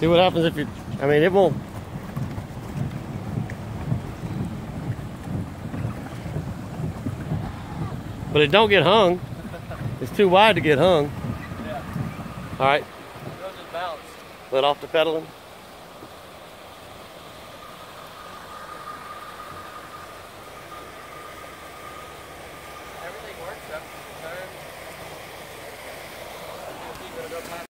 See what happens if you, I mean, it won't. But it don't get hung. It's too wide to get hung. Yeah. All right, let off the pedaling. Everything works up. Turn.